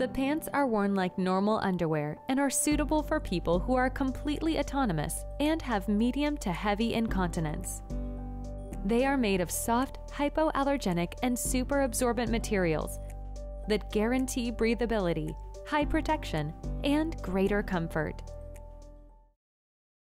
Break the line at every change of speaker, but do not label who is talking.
The pants are worn like normal underwear and are suitable for people who are completely autonomous and have medium to heavy incontinence. They are made of soft, hypoallergenic, and super absorbent materials that guarantee breathability, high protection, and greater comfort.